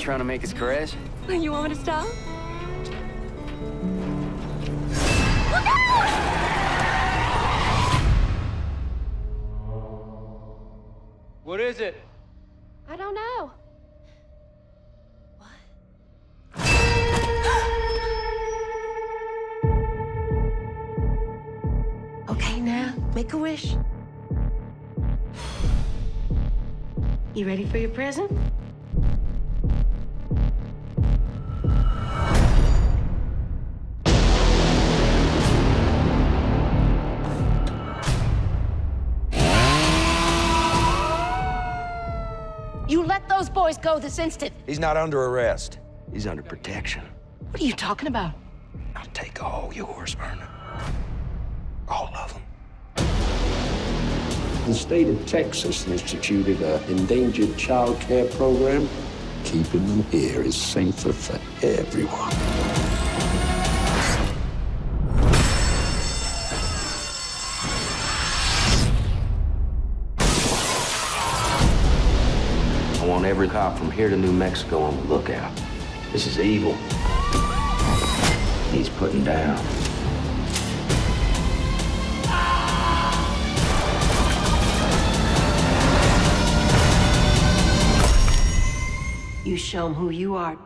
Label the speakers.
Speaker 1: trying to make us crash?
Speaker 2: You want me to stop?
Speaker 1: What is it?
Speaker 2: I don't know.
Speaker 3: Okay, now, make a wish. You ready for your present? You let those boys go this instant.
Speaker 4: He's not under arrest. He's under protection.
Speaker 3: What are you talking about?
Speaker 4: I'll take all yours, Verna. All of them.
Speaker 5: The state of Texas instituted an endangered child care program. Keeping them here is safer for everyone.
Speaker 4: Want every cop from here to New Mexico on the lookout. This is evil. He's putting down.
Speaker 3: You show him who you are.